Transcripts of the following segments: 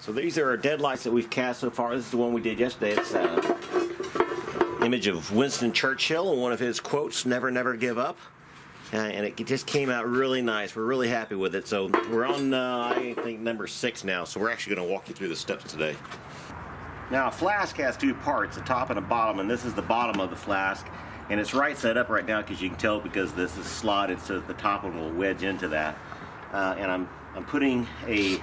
So these are our deadlights that we've cast so far. This is the one we did yesterday. It's an image of Winston Churchill and one of his quotes, never, never give up. Uh, and it just came out really nice. We're really happy with it. So we're on, uh, I think, number six now. So we're actually going to walk you through the steps today. Now, a flask has two parts, a top and a bottom, and this is the bottom of the flask. And it's right set up right now because you can tell because this is slotted so the top one will wedge into that. Uh, and I'm, I'm putting a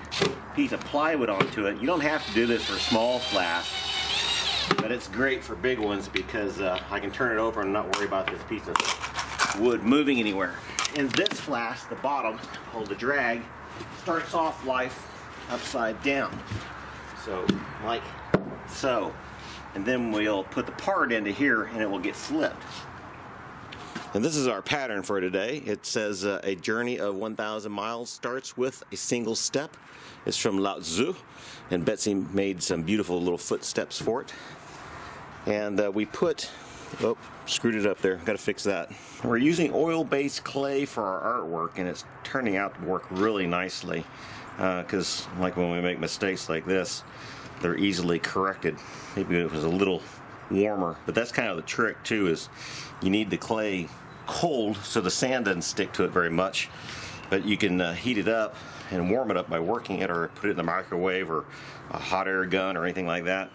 piece of plywood onto it. You don't have to do this for small flasks, but it's great for big ones because uh, I can turn it over and not worry about this piece of wood moving anywhere. And this flask, the bottom, hold the drag, starts off life upside down. So, like so. And then we'll put the part into here and it will get flipped. And this is our pattern for today. It says uh, a journey of 1,000 miles starts with a single step. It's from Lao Tzu, and Betsy made some beautiful little footsteps for it. And uh, we put, oh, screwed it up there. Got to fix that. We're using oil-based clay for our artwork, and it's turning out to work really nicely. Because, uh, like when we make mistakes like this, they're easily corrected. Maybe it was a little warmer, but that's kind of the trick too. Is you need the clay cold so the sand doesn't stick to it very much, but you can uh, heat it up and warm it up by working it, or put it in the microwave or a hot air gun or anything like that.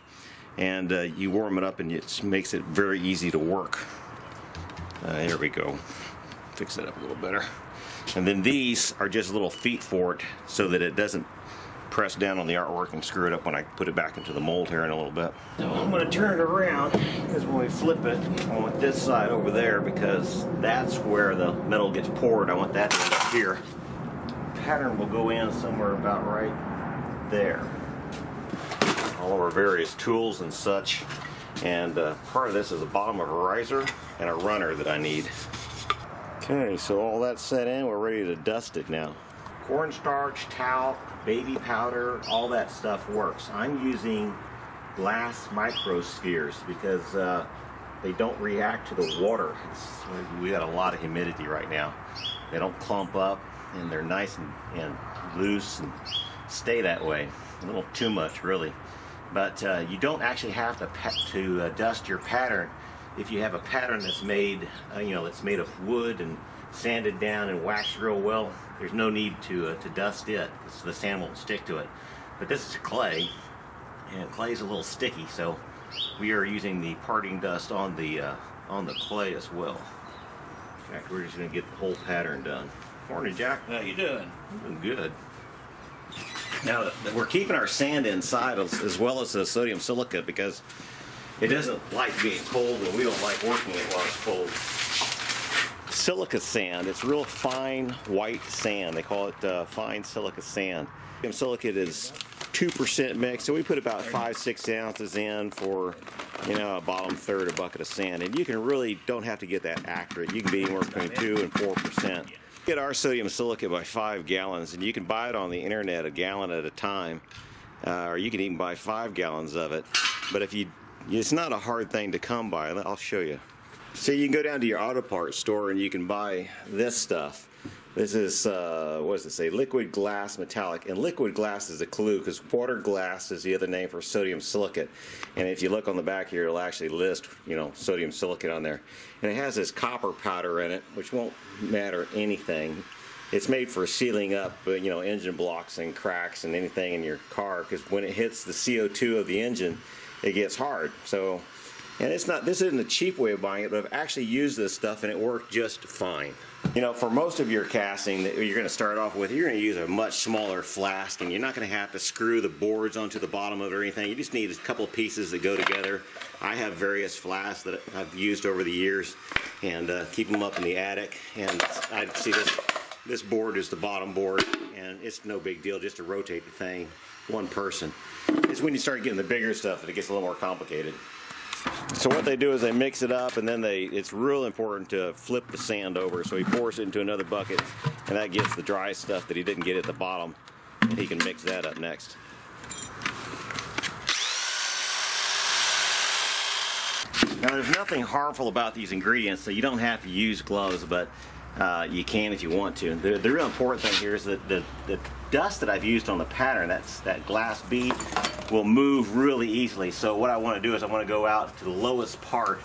And uh, you warm it up, and it makes it very easy to work. Uh, here we go. Fix it up a little better. And then these are just little feet for it so that it doesn't press down on the artwork and screw it up when I put it back into the mold here in a little bit. So I'm going to turn it around because when we flip it, I want this side over there because that's where the metal gets poured. I want that to end up here. Pattern will go in somewhere about right there. All of our various tools and such. And uh, part of this is the bottom of a riser and a runner that I need. Okay, so all that's set in, we're ready to dust it now cornstarch, talc, baby powder, all that stuff works. I'm using glass microspheres because uh, they don't react to the water. It's, we got a lot of humidity right now. They don't clump up and they're nice and, and loose and stay that way. A little too much really. But uh, you don't actually have to, to uh, dust your pattern if you have a pattern that's made, uh, you know, that's made of wood and sanded down and waxed real well, there's no need to, uh, to dust it so the sand won't stick to it. But this is clay, and clay is a little sticky, so we are using the parting dust on the, uh, on the clay as well. In fact, we're just going to get the whole pattern done. Morning, Jack. How you doing? I'm doing good. Now, we're keeping our sand inside as, as well as the sodium silicate because it doesn't like being cold and we don't like working it while it's cold silica sand. It's real fine white sand. They call it uh, fine silica sand. Sodium silicate is 2% mix, so we put about 5 6 ounces in for you know a bottom third a bucket of sand. And you can really don't have to get that accurate. You can be anywhere between 2 and 4%. Get our sodium silicate by 5 gallons, and you can buy it on the internet a gallon at a time, uh, or you can even buy 5 gallons of it. But if you, it's not a hard thing to come by. I'll show you. So you can go down to your auto parts store and you can buy this stuff. This is, uh, what does it say, liquid glass metallic. And liquid glass is a clue because water glass is the other name for sodium silicate. And if you look on the back here, it'll actually list, you know, sodium silicate on there. And it has this copper powder in it, which won't matter anything. It's made for sealing up, uh, you know, engine blocks and cracks and anything in your car because when it hits the CO2 of the engine, it gets hard. So and it's not, this isn't a cheap way of buying it, but I've actually used this stuff and it worked just fine. You know, for most of your casting that you're going to start off with, you're going to use a much smaller flask and you're not going to have to screw the boards onto the bottom of it or anything. You just need a couple pieces that go together. I have various flasks that I've used over the years and uh, keep them up in the attic. And I see this, this board is the bottom board and it's no big deal just to rotate the thing one person. It's when you start getting the bigger stuff that it gets a little more complicated. So what they do is they mix it up and then they, it's real important to flip the sand over. So he pours it into another bucket and that gets the dry stuff that he didn't get at the bottom and he can mix that up next. Now there's nothing harmful about these ingredients so you don't have to use gloves but uh, you can if you want to. The, the real important thing here is that the, the dust that I've used on the pattern, that's that glass bead, will move really easily. So what I want to do is I want to go out to the lowest part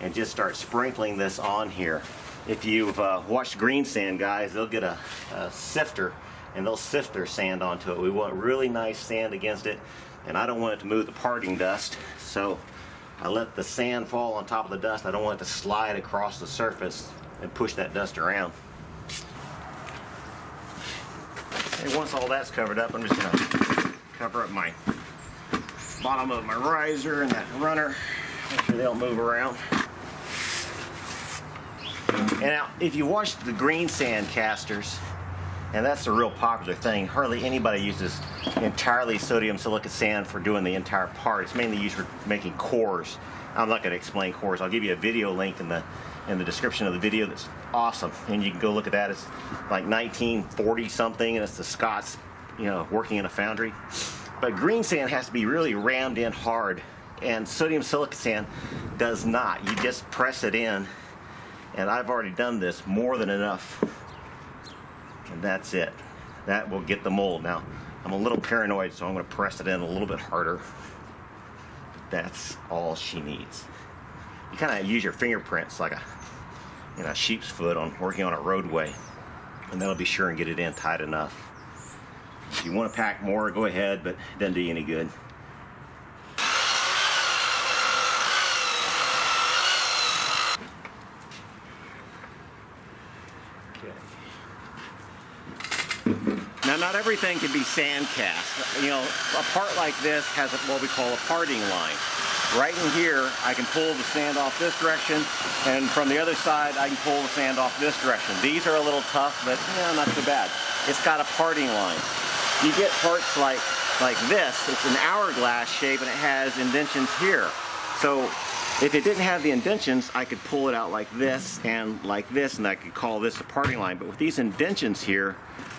and just start sprinkling this on here. If you've uh, watched green sand guys, they'll get a, a sifter and they'll sift their sand onto it. We want really nice sand against it and I don't want it to move the parting dust so I let the sand fall on top of the dust. I don't want it to slide across the surface and push that dust around. And once all that's covered up, I'm just to cover up my bottom of my riser and that runner. Make sure they don't move around. And now, if you watch the green sand casters, and that's a real popular thing. Hardly anybody uses entirely sodium silicate sand for doing the entire part. It's mainly used for making cores. I'm not going to explain cores. I'll give you a video link in the in the description of the video that's awesome, and you can go look at that. It's like 1940 something, and it's the Scots, you know, working in a foundry. But green sand has to be really rammed in hard, and sodium silicate sand does not. You just press it in, and I've already done this more than enough and that's it. That will get the mold. Now, I'm a little paranoid, so I'm going to press it in a little bit harder. That's all she needs. You kind of use your fingerprints like a, you know, sheep's foot on working on a roadway, and that'll be sure and get it in tight enough. If you want to pack more, go ahead, but it doesn't do you any good. Now, not everything can be sand cast. You know, a part like this has what we call a parting line. Right in here, I can pull the sand off this direction, and from the other side, I can pull the sand off this direction. These are a little tough, but you know, not too bad. It's got a parting line. You get parts like, like this, it's an hourglass shape, and it has indentions here. So if it didn't have the indentions, I could pull it out like this and like this, and I could call this a parting line. But with these indentions here,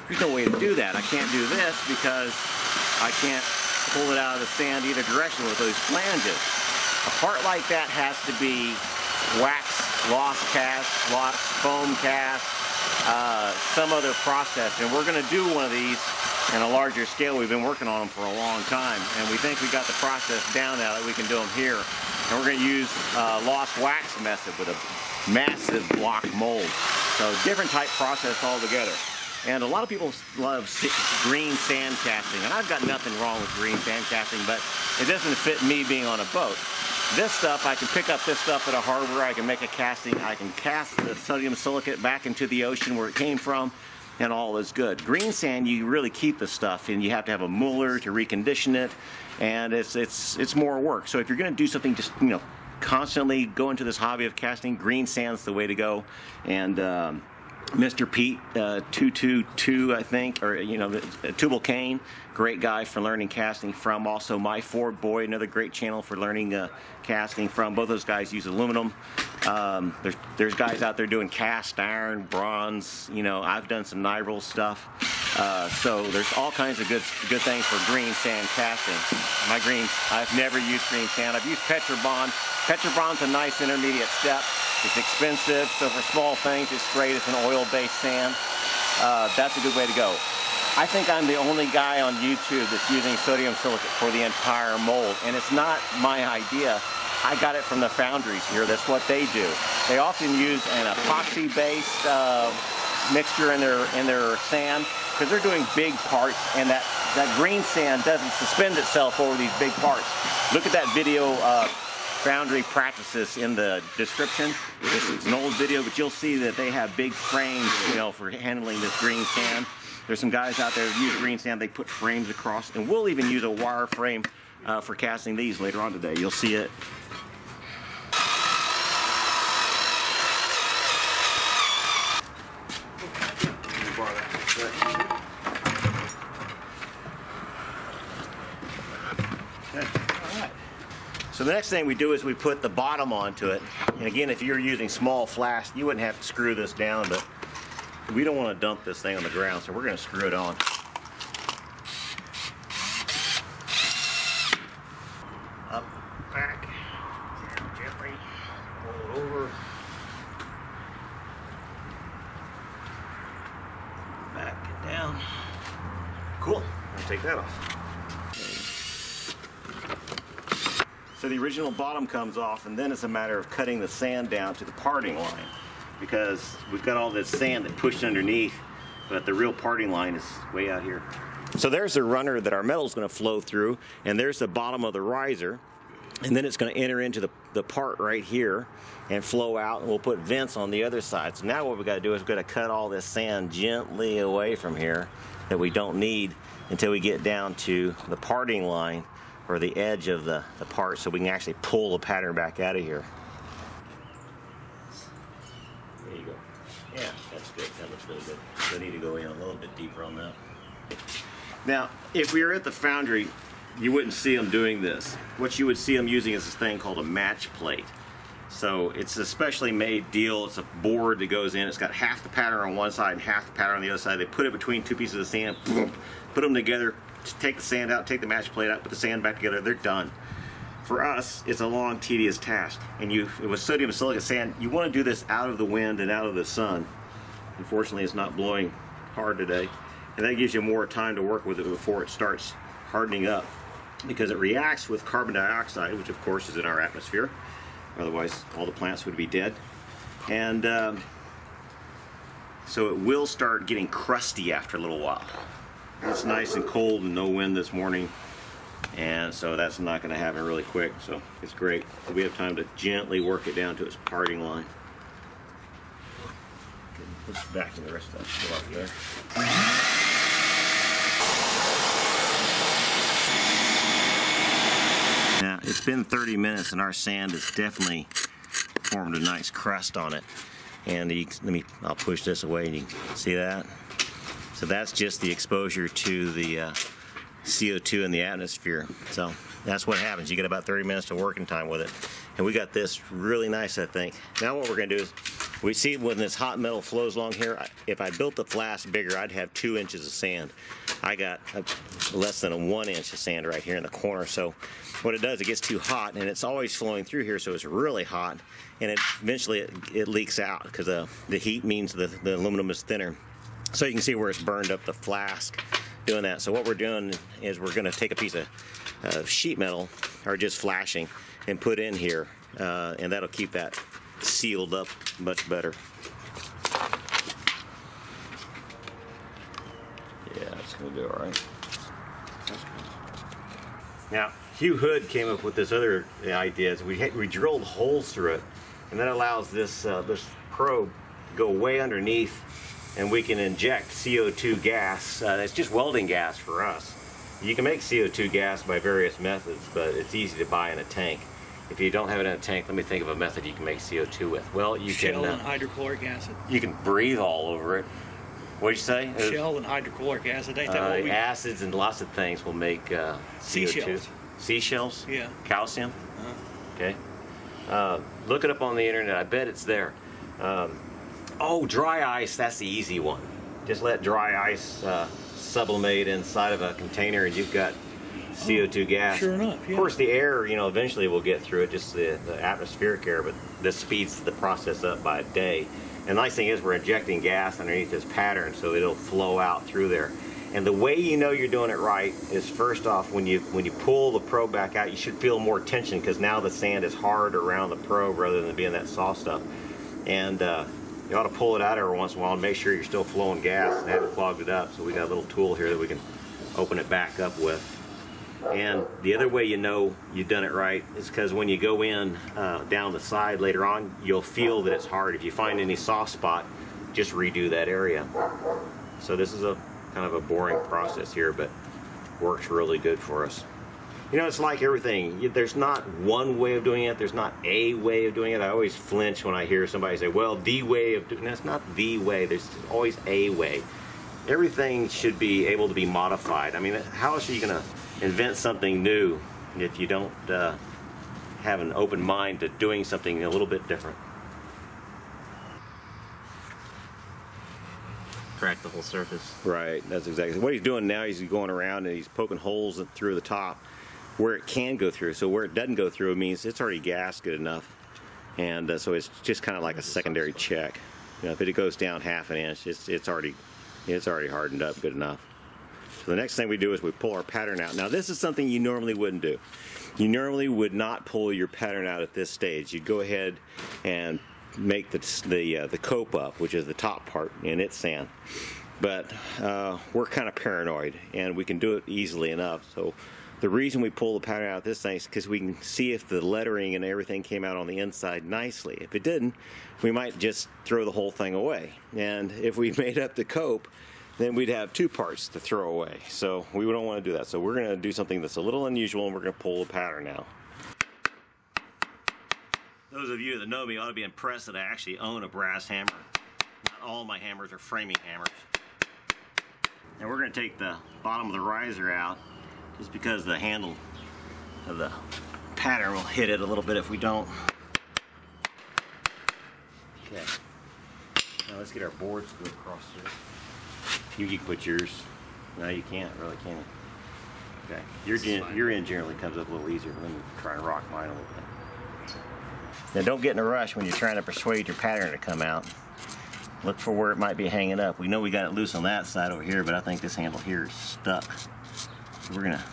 there's no way to do that. I can't do this because I can't pull it out of the sand either direction with those flanges. A part like that has to be wax, lost cast, lost foam cast, uh, some other process. And we're going to do one of these in a larger scale. We've been working on them for a long time, and we think we got the process down now that we can do them here. And we're going to use uh, lost wax method with a massive block mold. So different type process altogether. And a lot of people love green sand casting, and I've got nothing wrong with green sand casting, but it doesn't fit me being on a boat. This stuff, I can pick up this stuff at a harbor, I can make a casting, I can cast the sodium silicate back into the ocean where it came from, and all is good. Green sand, you really keep the stuff, and you have to have a muller to recondition it, and it's it's it's more work. So if you're going to do something, just you know, constantly go into this hobby of casting, green sand's the way to go, and. Um, Mr. Pete uh, 222, I think, or you know, Tubal Cain, great guy for learning casting from. Also, My Ford Boy, another great channel for learning uh, casting from. Both those guys use aluminum. Um, there's there's guys out there doing cast iron, bronze. You know, I've done some nibral stuff. Uh, so there's all kinds of good good things for green sand casting. My green, I've never used green sand. I've used Petrobond. Petrobond's a nice intermediate step. It's expensive, so for small things, it's great. It's an oil-based sand. Uh, that's a good way to go. I think I'm the only guy on YouTube that's using sodium silicate for the entire mold, and it's not my idea. I got it from the foundries here. That's what they do. They often use an epoxy-based uh, mixture in their in their sand because they're doing big parts, and that that green sand doesn't suspend itself over these big parts. Look at that video. Uh, foundry practices in the description. This is an old video, but you'll see that they have big frames, you know, for handling this green sand. There's some guys out there that use green sand. They put frames across, and we'll even use a wire frame uh, for casting these later on today. You'll see it. So the next thing we do is we put the bottom onto it. And again, if you're using small flask, you wouldn't have to screw this down, but we don't want to dump this thing on the ground, so we're going to screw it on. Up, back, gently, roll it over. down. Cool. I'll take that off. So the original bottom comes off, and then it's a matter of cutting the sand down to the parting line because we've got all this sand that pushed underneath, but the real parting line is way out here. So there's the runner that our metal is going to flow through, and there's the bottom of the riser, and then it's going to enter into the, the part right here and flow out, and we'll put vents on the other side. So now what we've got to do is we've got to cut all this sand gently away from here that we don't need until we get down to the parting line or the edge of the, the part so we can actually pull the pattern back out of here. There you go. Yeah, that's good. That looks really good. So I need to go in a little bit deeper on that. Now, if we were at the foundry, you wouldn't see them doing this. What you would see them using is this thing called a match plate. So it's a specially made deal. It's a board that goes in. It's got half the pattern on one side and half the pattern on the other side. They put it between two pieces of sand, put them together, take the sand out, take the match plate out, put the sand back together. They're done. For us, it's a long, tedious task. And you, with sodium silicate sand, you want to do this out of the wind and out of the sun. Unfortunately, it's not blowing hard today. And that gives you more time to work with it before it starts hardening up because it reacts with carbon dioxide, which of course is in our atmosphere. Otherwise, all the plants would be dead. And um, so it will start getting crusty after a little while. It's nice and cold and no wind this morning. And so that's not going to happen really quick. So it's great. We have time to gently work it down to its parting line. Let's back to the rest of that stuff there. Now, it's been 30 minutes and our sand has definitely formed a nice crust on it. And you, let me, I'll push this away and you can see that. So that's just the exposure to the uh, CO2 in the atmosphere. So that's what happens. You get about 30 minutes to working time with it. And we got this really nice, I think. Now what we're gonna do is, we see when this hot metal flows along here, if I built the flask bigger, I'd have two inches of sand. I got less than a one inch of sand right here in the corner. So what it does, it gets too hot and it's always flowing through here, so it's really hot. And it eventually it, it leaks out because uh, the heat means the, the aluminum is thinner. So you can see where it's burned up the flask doing that. So what we're doing is we're gonna take a piece of uh, sheet metal or just flashing and put in here uh, and that'll keep that sealed up much better. Yeah, it's gonna do all right. Now, Hugh Hood came up with this other idea. Is we we drilled holes through it, and that allows this uh, this probe to go way underneath, and we can inject CO2 gas. Uh, it's just welding gas for us. You can make CO2 gas by various methods, but it's easy to buy in a tank. If you don't have it in a tank, let me think of a method you can make CO2 with. Well, you Shell can. and hydrochloric acid. You can breathe all over it. What'd you say? Shell and hydrochloric acid. Ain't that Uh, what we? acids and lots of things will make uh, CO2. Seashells. Seashells? Yeah. Calcium? Uh-huh. Okay. Uh, look it up on the internet. I bet it's there. Um, oh, dry ice. That's the easy one. Just let dry ice uh, sublimate inside of a container, and you've got CO2 gas. Sure enough, Of course, the air, you know, eventually will get through it, just the, the atmospheric air, but this speeds the process up by a day. And the nice thing is we're injecting gas underneath this pattern, so it'll flow out through there. And the way you know you're doing it right is first off, when you when you pull the probe back out, you should feel more tension because now the sand is hard around the probe rather than being that soft stuff. And uh, you ought to pull it out every once in a while and make sure you're still flowing gas and haven't clogged it up. So we got a little tool here that we can open it back up with. And the other way you know you've done it right is because when you go in uh, down the side later on, you'll feel that it's hard. If you find any soft spot, just redo that area. So this is a kind of a boring process here, but works really good for us. You know, it's like everything. There's not one way of doing it. There's not a way of doing it. I always flinch when I hear somebody say, "Well, the way of doing." That's not the way. There's always a way. Everything should be able to be modified. I mean, how else are you going to invent something new if you don't uh, have an open mind to doing something a little bit different? crack the whole surface. Right, that's exactly what he's doing now. He's going around and he's poking holes through the top where it can go through. So where it doesn't go through, it means it's already gassed good enough, and uh, so it's just kind of like a secondary check. You know, if it goes down half an inch, it's it's already It's already hardened up good enough. So the next thing we do is we pull our pattern out. Now this is something you normally wouldn't do. You normally would not pull your pattern out at this stage. You'd go ahead and make the the, uh, the cope up, which is the top part, and it's sand. But uh, we're kind of paranoid, and we can do it easily enough. So the reason we pull the pattern out this is because we can see if the lettering and everything came out on the inside nicely. If it didn't, we might just throw the whole thing away. And if we made up the cope, then we'd have two parts to throw away. So we don't want to do that. So we're going to do something that's a little unusual and we're going to pull the pattern now. Those of you that know me ought to be impressed that I actually own a brass hammer. Not all my hammers are framing hammers. Now we're going to take the bottom of the riser out just because the handle of the pattern will hit it a little bit if we don't. Okay. Now let's get our boards to go across here. You, you can put yours. No, you can't really, can't. Okay. Your, gen, your end generally comes up a little easier. Let me try and rock mine a little bit. Now don't get in a rush when you're trying to persuade your pattern to come out. Look for where it might be hanging up. We know we got it loose on that side over here, but I think this handle here is stuck. So we're gonna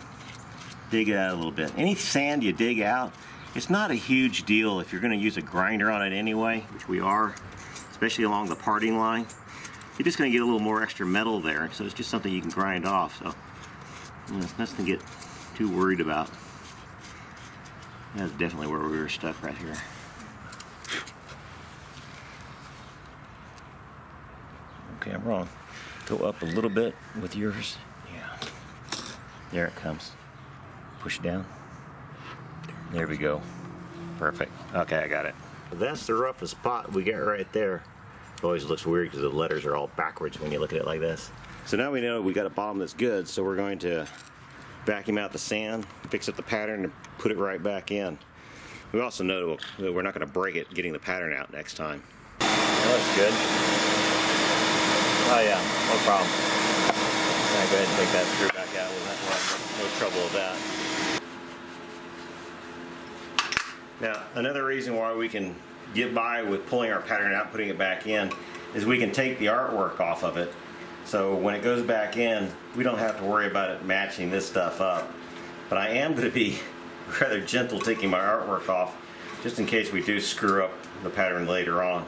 dig it out a little bit. Any sand you dig out, it's not a huge deal if you're gonna use a grinder on it anyway, which we are, especially along the parting line you're just to get a little more extra metal there. So it's just something you can grind off. So you know, it's nothing to get too worried about. That's definitely where we were stuck right here. Okay, I'm wrong. Go up a little bit with yours. There it comes. Push it down. There we go. Perfect. Okay, I got it. That's the roughest pot we got right there always looks weird because the letters are all backwards when you look at it like this. So now we know we got a bottom that's good, so we're going to vacuum out the sand, fix up the pattern, and put it right back in. We also know that we're not going to break it getting the pattern out next time. That looks good. Oh yeah, no problem. Right, go ahead and take that screw back out. We'll have no trouble with that. Now, another reason why we can get by with pulling our pattern out, putting it back in, is we can take the artwork off of it. So when it goes back in, we don't have to worry about it matching this stuff up. But I am going to be rather gentle taking my artwork off, just in case we do screw up the pattern later on.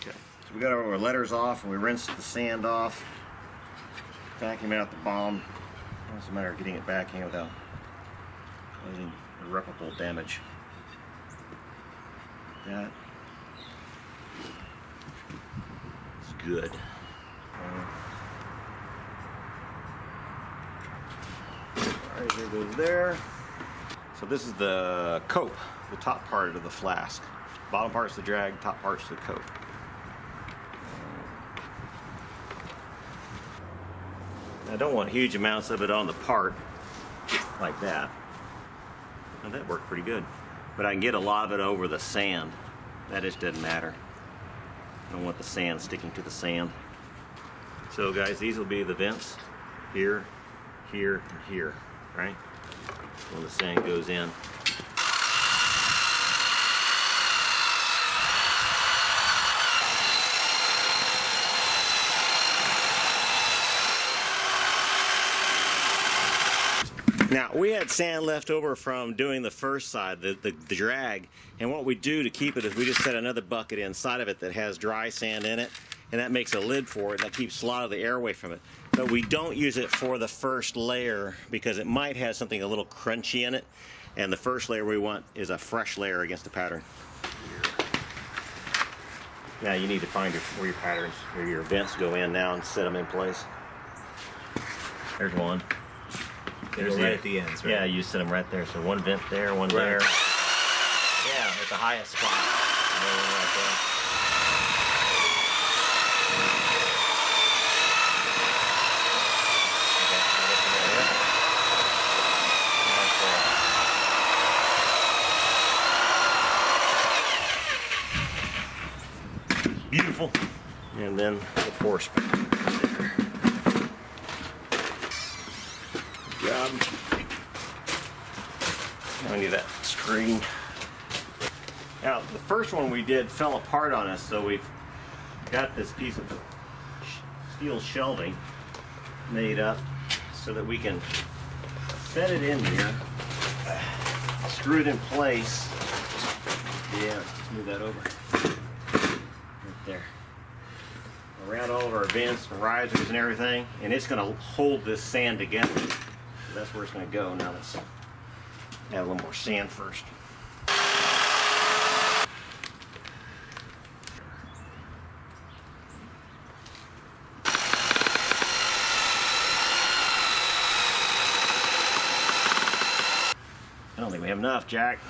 Okay, so we got our letters off and we rinsed the sand off, vacuum out the bottom. It's a matter of getting it back in without causing irreparable damage. That is good. Alright, there goes there. So this is the cope, the top part of the flask. Bottom part's the drag, top part's the cope. I don't want huge amounts of it on the part like that. Now that worked pretty good. But I can get a lot of it over the sand. That just doesn't matter. I don't want the sand sticking to the sand. So guys, these will be the vents here, here, and here, right? When the sand goes in. Now, we had sand left over from doing the first side, the, the, the, drag, and what we do to keep it is we just set another bucket inside of it that has dry sand in it, and that makes a lid for it, that keeps a lot of the air away from it. But we don't use it for the first layer because it might have something a little crunchy in it, and the first layer we want is a fresh layer against the pattern. Now you need to find your, where your patterns, where your vents go in now and set them in place. There's one. There's right at the ends, right? Yeah, you set them right there. So one vent there, one right. there. Yeah, at the highest spot. Beautiful. And then the force. That screen. Now, the first one we did fell apart on us, so we've got this piece of steel shelving made up so that we can set it in here, screw it in place. Yeah, let's move that over. Right there. Around all of our vents and risers and everything, and it's going to hold this sand together. So that's where it's going to go. Now let's add a little more sand first. I don't think we have enough, Jack.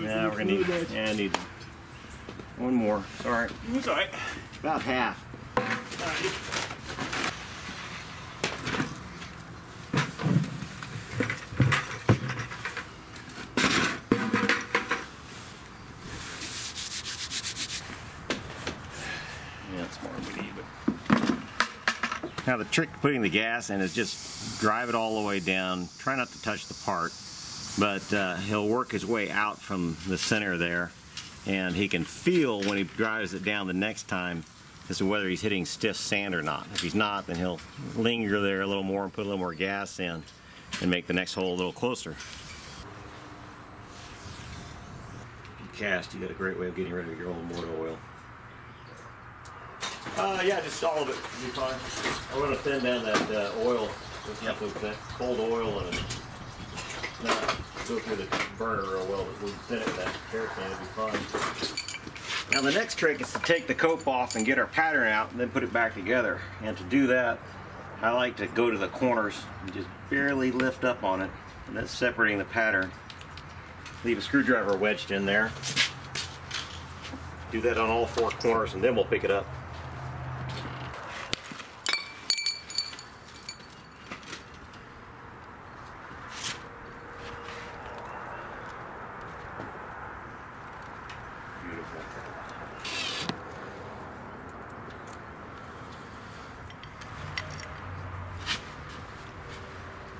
Yeah, we're gonna need. Yeah, I need one more. Sorry, It's all right. about half. Yeah, that's more than we need. But now the trick to putting the gas in is just drive it all the way down. Try not to touch the part, but uh, he'll work his way out from the center there, and he can feel when he drives it down the next time as to whether he's hitting stiff sand or not. If he's not, then he'll linger there a little more and put a little more gas in and make the next hole a little closer. If you cast, you got a great way of getting rid of your old motor oil. Uh, yeah, just all of it will be fine. I want to thin down that uh, oil with that cold oil and not go through the burner real well, but we thin it with that paraffin, it'll be fine. Now the next trick is to take the cope off and get our pattern out and then put it back together. And to do that, I like to go to the corners and just barely lift up on it, and that's separating the pattern. Leave a screwdriver wedged in there. Do that on all four corners and then we'll pick it up.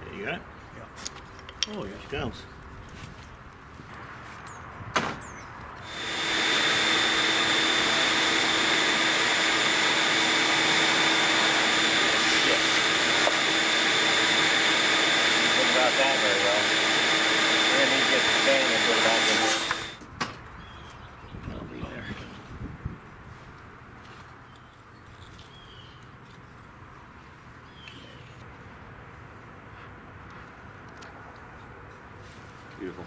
There you go. Yeah. Oh, here she comes. Shit. Think about that very well. We're gonna need to get the sand and put it back in there. That'll be there. Beautiful.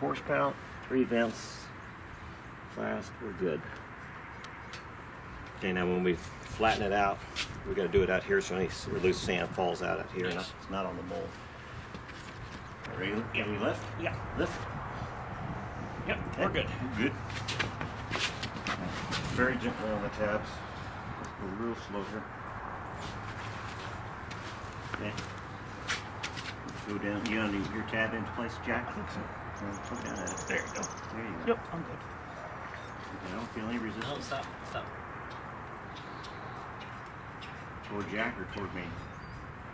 Horse spout, three vents, fast, we're good. Okay, now when we flatten it out, we gotta do it out here so any loose sand falls out out here, not, it's not on the mold. Ready? Can we lift? Yeah. Lift. Yep, we're good. Good. Very gently on the tabs. Let's go real slow here. Okay. Go down. You your tab into place, Jack? I think so. Put down at it. There you go. There you go. Yep, I'm good. I don't feel any No, resistance. stop, stop. Toward Jack or toward me?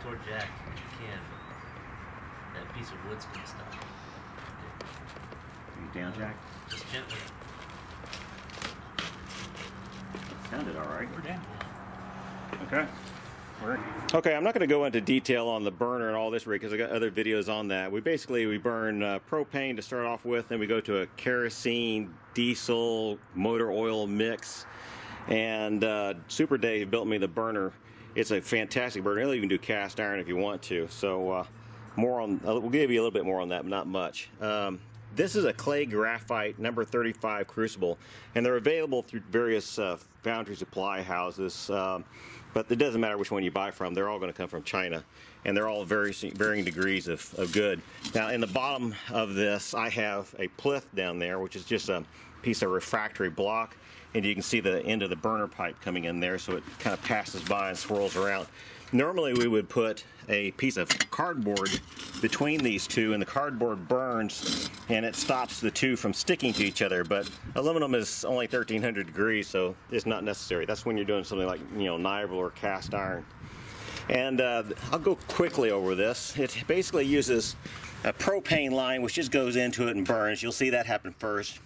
Toward Jack, if you can. That piece of wood's gonna stop. You down, Jack? Just gently. Sounded all right. We're down. Okay. Okay, I'm not going to go into detail on the burner and all this rig because I got other videos on that. We basically we burn uh, propane to start off with, then we go to a kerosene diesel motor oil mix, and uh, Super Dave built me the burner. It's a fantastic burner. He'll even do cast iron if you want to. So uh, more on uh, we'll give you a little bit more on that, but not much. Um, this is a clay graphite number 35 crucible, and they're available through various uh, foundry supply houses. Um, but it doesn't matter which one you buy from; they're all going to come from China, and they're all very varying degrees of, of good. Now, in the bottom of this, I have a plinth down there, which is just a piece of refractory block, and you can see the end of the burner pipe coming in there, so it kind of passes by and swirls around. Normally, we would put a piece of cardboard between these two, and the cardboard burns and it stops the two from sticking to each other. But aluminum is only 1300 degrees, so it's not necessary. That's when you're doing something like you know nibral or cast iron. And uh, I'll go quickly over this. It basically uses a propane line which just goes into it and burns. You'll see that happen first.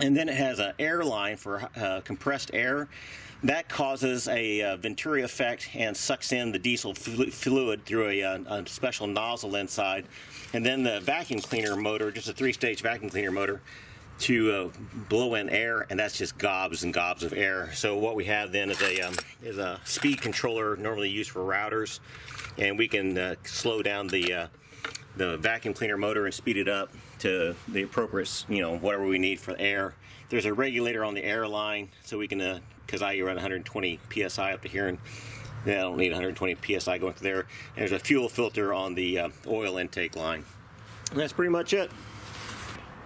And then it has an air line for uh, compressed air. That causes a uh, Venturi effect and sucks in the diesel flu- fluid through a, uh, a special nozzle inside. And then the vacuum cleaner motor, just a three-stage vacuum cleaner motor, to uh, blow in air, and that's just gobs and gobs of air. So what we have then is a um, is a speed controller normally used for routers, and we can uh, slow down the uh, the vacuum cleaner motor and speed it up to the appropriate, you know, whatever we need for air. There's a regulator on the air line, so we can, because I run 120 psi up to here, and yeah, I don't need 120 psi going to there. And there's a fuel filter on the uh, oil intake line. And that's pretty much it.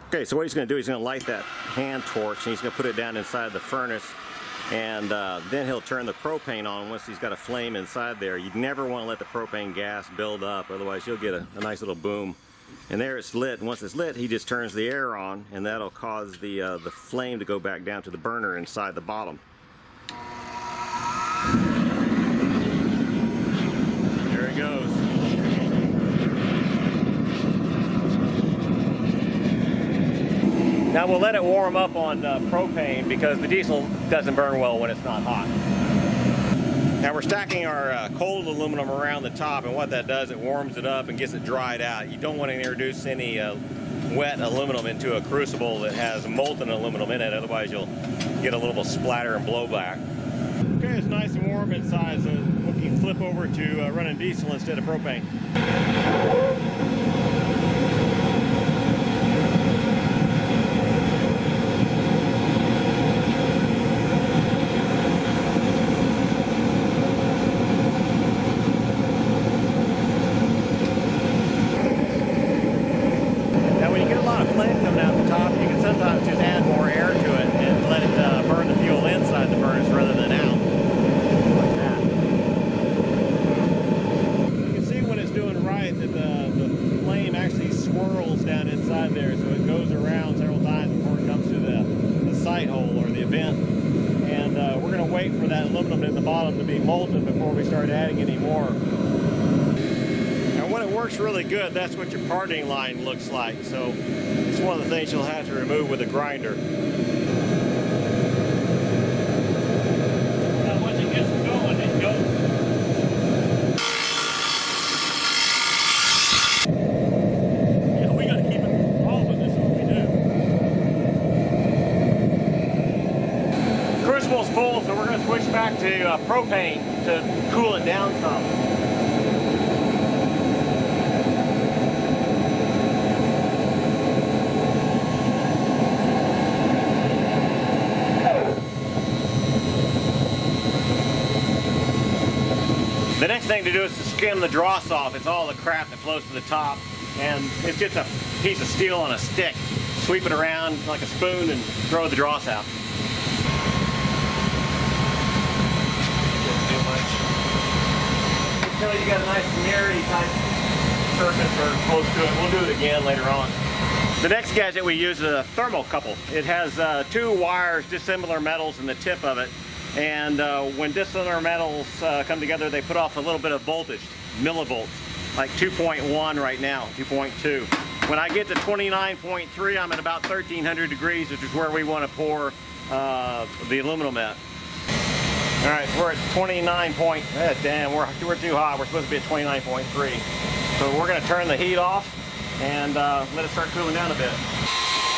Okay, so what he's going to do, is he's going to light that hand torch and he's going to put it down inside the furnace and uh, then he'll turn the propane on once he's got a flame inside there. You never want to let the propane gas build up, otherwise you'll get a, a nice little boom. And there it's lit, and once it's lit, he just turns the air on and that'll cause the, uh, the flame to go back down to the burner inside the bottom. There he goes. Now we'll let it warm up on uh, propane because the diesel doesn't burn well when it's not hot. Now we're stacking our uh, cold aluminum around the top and what that does, it warms it up and gets it dried out. You don't want to introduce any uh, wet aluminum into a crucible that has molten aluminum in it, otherwise you'll get a little splatter and blowback. Okay, it's nice and warm inside, so we can flip over to uh, running diesel instead of propane. Now, when you get a lot of flame coming out the top, you can sometimes just add more air to it and let it uh, burn the fuel inside the furnace rather than out. Like that. You can see when it's doing right that the, the flame actually swirls down inside there, so it goes around several times before it comes to the, the sight hole or the vent. And uh, we're going to wait for that aluminum in the bottom to be molten before we start adding any more. And when it works really good, parting line looks like. So it's one of the things you'll have to remove with a grinder. Now, once it gets going, it goes. Yeah, we gotta keep it open, this what we do. Crucible's full, so we're going to switch back to uh, propane to cool it down some. The next thing to do is to skim the dross off. It's all the crap that flows to the top. And it's just a piece of steel on a stick. Sweep it around like a spoon and throw the dross out. Until you got a nice mirrory type surface or close to it. We'll do it again later on. The next gadget we use is a thermocouple. It has uh, two wires, dissimilar metals in the tip of it. And uh, when dissimilar metals uh, come together, they put off a little bit of voltage, millivolts, like 2.1 right now, 2.2. When I get to 29.3, I'm at about 1300 degrees, which is where we want to pour uh, the aluminum at. All right, we're at 29 point, eh, damn, we're, we're too hot. We're supposed to be at 29.3. So we're gonna turn the heat off and uh, let it start cooling down a bit.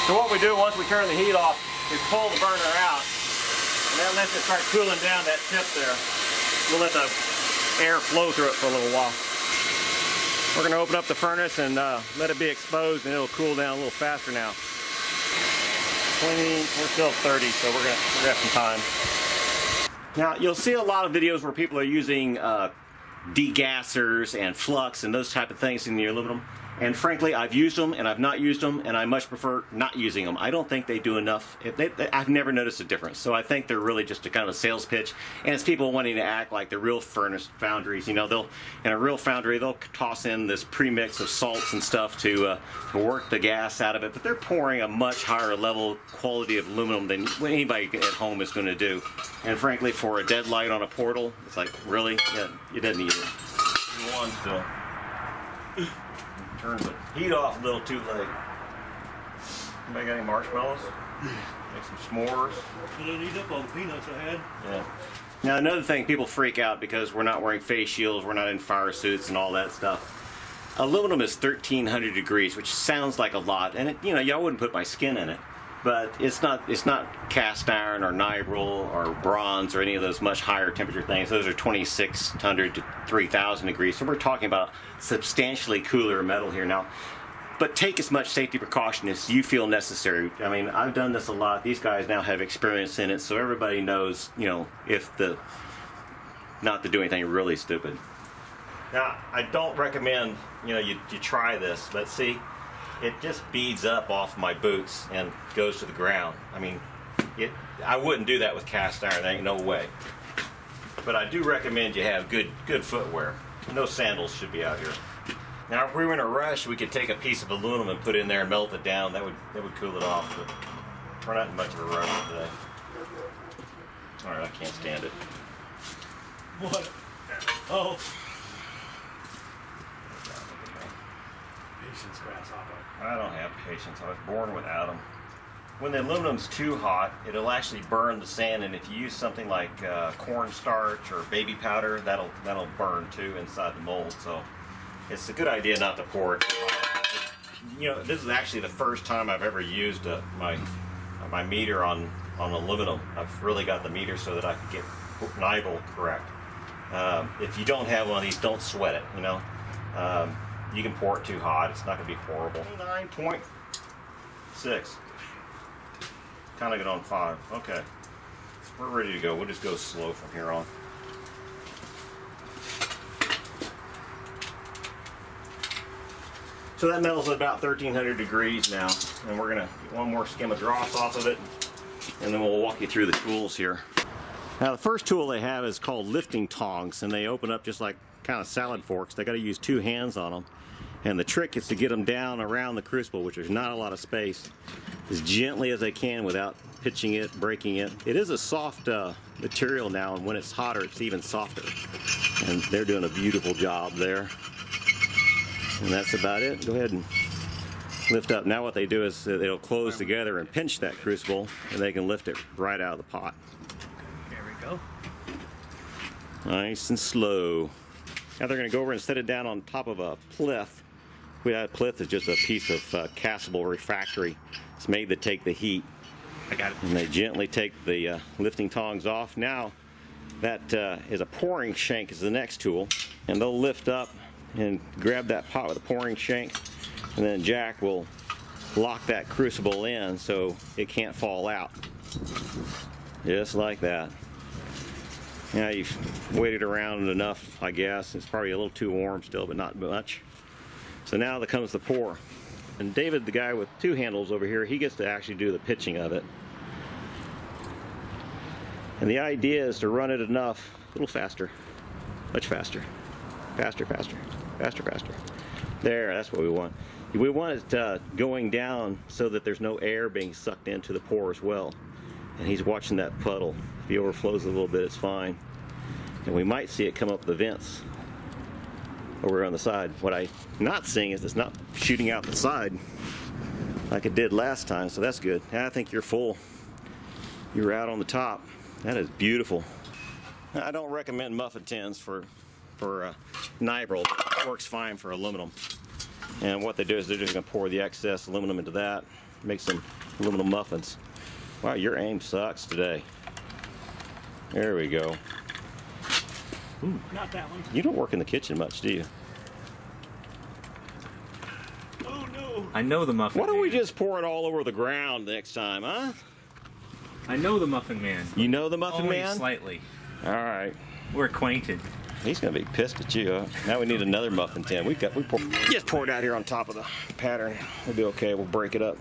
So what we do once we turn the heat off is pull the burner out that lets it start cooling down that tip there. We'll let the air flow through it for a little while. We're gonna open up the furnace and uh, let it be exposed and it'll cool down a little faster now. 20, we're still 30, so we're we're gonna have some time. Now, you'll see a lot of videos where people are using uh, degassers and flux and those type of things in the aluminum. And frankly, I've used them and I've not used them, and I much prefer not using them. I don't think they do enough. They, I've never noticed a difference. So I think they're really just a kind of a sales pitch, and it's people wanting to act like they're real furnace foundries. You know, they'll in a real foundry they'll toss in this premix of salts and stuff to, uh, to work the gas out of it, but they're pouring a much higher level quality of aluminum than anybody at home is going to do. And frankly, for a dead light on a portal, it's like really, yeah, you didn't need it. One still. Turn the heat off a little too late. Anybody got any marshmallows? Make some s'mores. Put it eat up all the peanuts I had. Yeah. Now another thing, people freak out because we're not wearing face shields, we're not in fire suits and all that stuff. Aluminum is 1300 degrees, which sounds like a lot, and it, you know, y'all wouldn't put my skin in it, but it's not. It's not cast iron or nibral or bronze or any of those much higher temperature things. Those are 2600 to 3000 degrees. So we're talking about substantially cooler metal here now. But take as much safety precaution as you feel necessary. I mean, I've done this a lot. These guys now have experience in it, so everybody knows, you know, if the not to do anything really stupid. Now, I don't recommend, you know, you, you try this, but see, it just beads up off my boots and goes to the ground. I mean, it. I wouldn't do that with cast iron. There ain't no way. But I do recommend you have good good footwear. No sandals should be out here. Now, if we were in a rush, we could take a piece of aluminum and put it in there and melt it down. That would that would cool it off. But we're not in much of a rush today. All right, I can't stand it. What? Oh. Patience, grasshopper. I don't have patience. I was born without them. When the aluminum's too hot, it'll actually burn the sand, and if you use something like uh, cornstarch or baby powder, that'll that'll burn too inside the mold. So it's a good idea not to pour it. You know, this is actually the first time I've ever used uh my my meter on on aluminum. I've really got the meter so that I can get nibral correct. Um, if you don't have one of these, don't sweat it. You know, um, you can pour it too hot; it's not going to be horrible. Nine point six. Kind of get on five. Okay, we're ready to go. We'll just go slow from here on. So that metal's at about 1300 degrees now, and we're gonna get one more skim of dross off of it, and then we'll walk you through the tools here. Now the first tool they have is called lifting tongs, and they open up just like kind of salad forks. They got to use two hands on them, and the trick is to get them down around the crucible, which there's not a lot of space, as gently as they can without pitching it, breaking it. It is a soft uh, material now, and when it's hotter, it's even softer. And they're doing a beautiful job there. And that's about it. Go ahead and lift up. Now what they do is uh, they'll close together and pinch that crucible, and they can lift it right out of the pot. There we go. Nice and slow. Now they're going to go over and set it down on top of a plinth. We That plinth is just a piece of uh, castable refractory. It's made to take the heat. I got it. And they gently take the uh, lifting tongs off. Now that uh, is a pouring shank is the next tool. And they'll lift up and grab that pot with a pouring shank. And then Jack will lock that crucible in so it can't fall out. Just like that. Now you've waited around enough, I guess. It's probably a little too warm still, but not much. So now that comes the pour. And David, the guy with two handles over here, he gets to actually do the pitching of it. And the idea is to run it enough, a little faster, much faster, faster, faster, faster, faster. There, that's what we want. We want it uh, going down so that there's no air being sucked into the pour as well. And he's watching that puddle. If he overflows a little bit, it's fine. And we might see it come up the vents over on the side. What I'm not seeing is it's not shooting out the side like it did last time, so that's good. I think you're full. You're out on the top. That is beautiful. I don't recommend muffin tins for for uh, nibral. It works fine for aluminum. And what they do is they're just to pour the excess aluminum into that, make some aluminum muffins. Wow, your aim sucks today. There we go. Not that one. You don't work in the kitchen much, do you? Oh no. I know the Muffin Why don't we Man. just pour it all over the ground next time, huh? I know the Muffin Man. You know the Muffin Only Man? slightly. All right. We're acquainted. He's gonna be pissed at you. Huh? Now we need another muffin tin. We got we pour, just pour it out here on top of the pattern. We'll be okay. We'll break it up.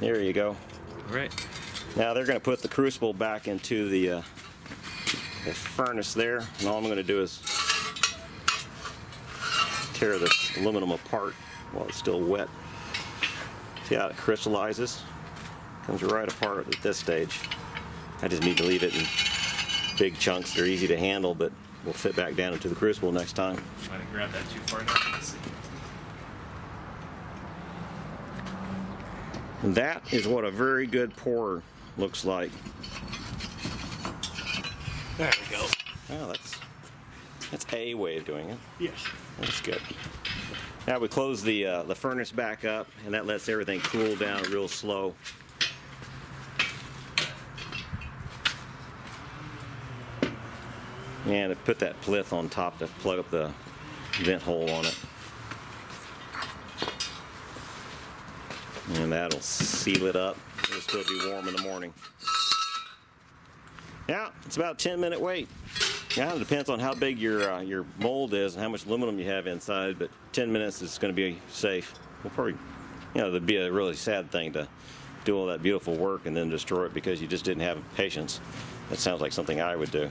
There you go. All right. Now they're gonna put the crucible back into the, uh, the furnace there, and all I'm gonna do is tear this aluminum apart while it's still wet. See how it crystallizes? Comes right apart at this stage. I just need to leave it in big chunks. They're easy to handle, but we'll fit back down into the crucible next time. Might have grabbed that too far down. Let's see. And that is what a very good pour looks like. There we go. Oh, that's that's a way of doing it. Yes. That's good. Now we close the uh, the furnace back up, and that lets everything cool down real slow. And put that plinth on top to plug up the vent hole on it. And that'll seal it up. It'll still be warm in the morning. Yeah, it's about a 10 minute wait. Yeah, it depends on how big your uh, your mold is and how much aluminum you have inside, but 10 minutes is going to be safe. We'll probably, you know, it'd be a really sad thing to do all that beautiful work and then destroy it because you just didn't have patience. That sounds like something I would do.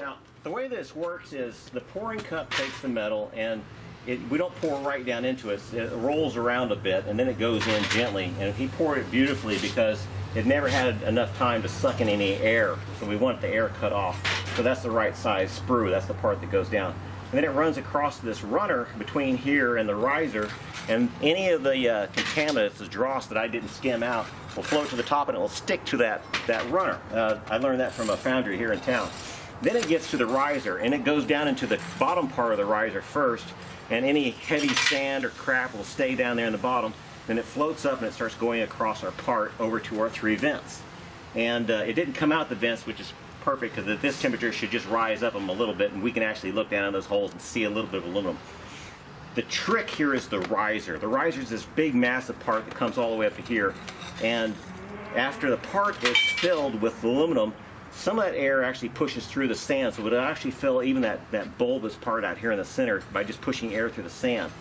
Now, the way this works is the pouring cup takes the metal and it, we don't pour right down into it. It rolls around a bit and then it goes in gently. And he poured it beautifully because it never had enough time to suck in any air. So we want the air cut off. So that's the right size sprue. That's the part that goes down. And then it runs across this runner between here and the riser. And any of the uh, contaminants, the dross that I didn't skim out, will float to the top and it will stick to that, that runner. Uh, I learned that from a foundry here in town. Then it gets to the riser and it goes down into the bottom part of the riser first and any heavy sand or crap will stay down there in the bottom. Then it floats up and it starts going across our part over to our three vents. And uh, it didn't come out the vents, which is perfect because at this temperature should just rise up them a little bit and we can actually look down in those holes and see a little bit of aluminum. The trick here is the riser. The riser is this big massive part that comes all the way up to here and after the part is filled with aluminum, some of that air actually pushes through the sand, so it'll actually fill even that, that bulbous part out here in the center by just pushing air through the sand.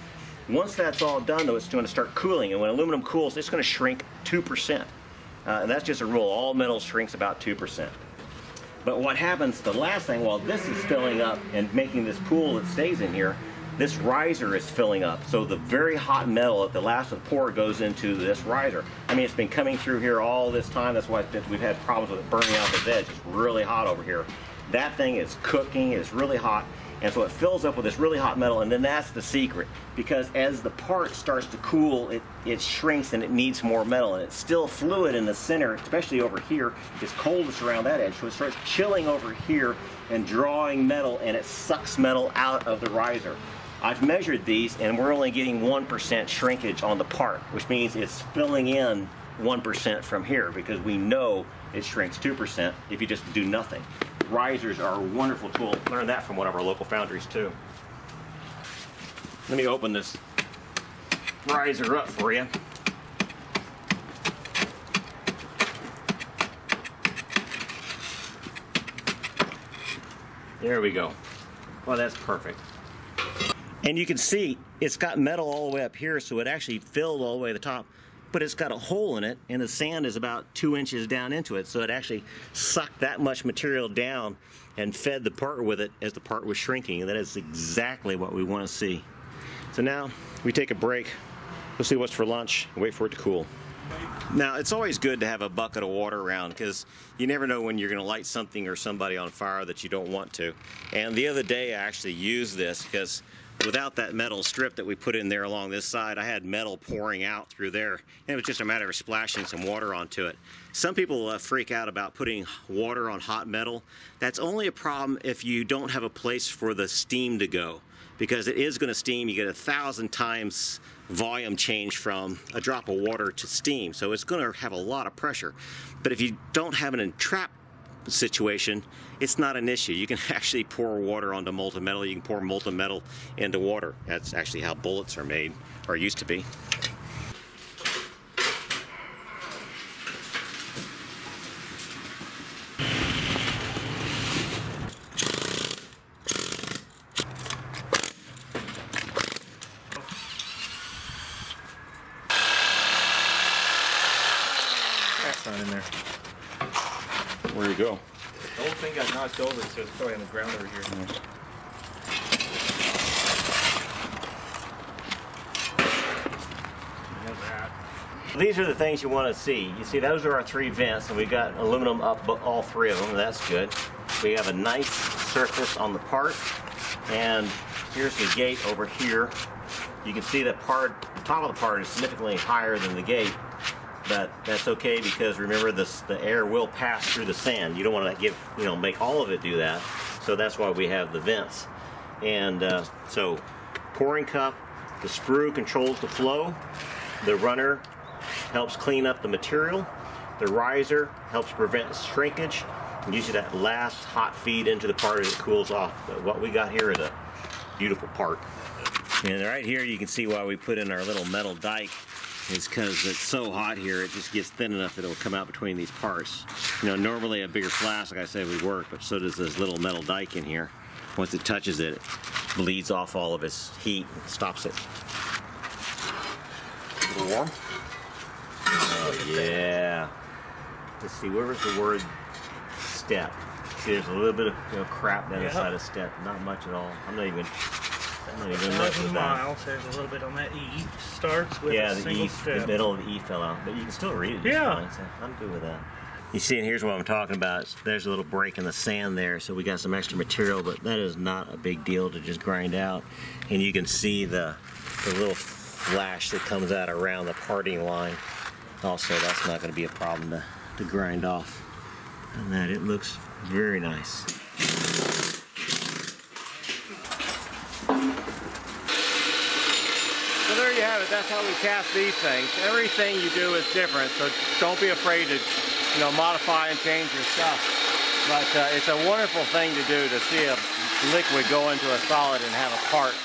Once that's all done, though, it's going to start cooling, and when aluminum cools, it's going to shrink 2%. Uh, and that's just a rule. All metal shrinks about 2%. But what happens, the last thing, while this is filling up and making this pool that stays in here, this riser is filling up. So the very hot metal at the last of the pour goes into this riser. I mean, it's been coming through here all this time. That's why we've had problems with it burning out the veg. It's really hot over here. That thing is cooking, it's really hot. And so it fills up with this really hot metal, and then that's the secret. Because as the part starts to cool, it, it shrinks and it needs more metal. And it's still fluid in the center, especially over here. It's coldest around that edge. So it starts chilling over here and drawing metal, and it sucks metal out of the riser. I've measured these and we're only getting 1% shrinkage on the part, which means it's filling in 1% from here because we know it shrinks 2% if you just do nothing. Risers are a wonderful tool. Learn that from one of our local foundries too. Let me open this riser up for you. There we go. Well, that's perfect. And you can see it's got metal all the way up here, so it actually filled all the way to the top, but it's got a hole in it, and the sand is about two inches down into it, so it actually sucked that much material down and fed the part with it as the part was shrinking, and that is exactly what we want to see. So now we take a break, we'll see what's for lunch, and wait for it to cool. Now, it's always good to have a bucket of water around because you never know when you're going to light something or somebody on fire that you don't want to. And the other day I actually used this because without that metal strip that we put in there along this side, I had metal pouring out through there. And it was just a matter of splashing some water onto it. Some people uh, freak out about putting water on hot metal. That's only a problem if you don't have a place for the steam to go because it is going to steam. You get a thousand times volume change from a drop of water to steam. So it's going to have a lot of pressure. But if you don't have an entrap situation, it's not an issue. You can actually pour water onto molten metal. You can pour molten metal into water. That's actually how bullets are made, or used to be. in there. Where you go? The over, so it's probably on the ground over here. These are the things you want to see. You see, those are our three vents, and we've got aluminum up all three of them. That's good. We have a nice surface on the part, and here's the gate over here. You can see that part, the top of the part is significantly higher than the gate, but that's okay because remember this, the air will pass through the sand. You don't want to give, you know, make all of it do that. So that's why we have the vents. And uh, so, pouring cup, the sprue controls the flow. The runner helps clean up the material. The riser helps prevent shrinkage. And usually that last hot feed into the part as it cools off. But what we got here is a beautiful part. And right here you can see why we put in our little metal dike is because it's so hot here it just gets thin enough that it'll come out between these parts. You know, normally a bigger flask, like I said, would work, but so does this little metal dike in here. Once it touches it, it bleeds off all of its heat and stops it. A little warm? Oh, yeah. Let's see, where was the word step? See, there's a little bit of you know, crap down the Yeah. side of step. Not much at all. I'm not even. I'm not even much Seven miles. There's a little bit on that E. Starts with Yeah, a the single E, step. the middle of the E fell out, but you can still read it. Yeah. fine, so I'm good with that. You see, and here's what I'm talking about. There's a little break in the sand there, so we got some extra material, but that is not a big deal to just grind out. And you can see the the little flash that comes out around the parting line. Also, that's not going to be a problem to, to grind off. And that it looks very nice. So there you have it. That's how we cast these things. Everything you do is different, so don't be afraid to, you know, modify and change your stuff. But uh, it's a wonderful thing to do to see a liquid go into a solid and have a part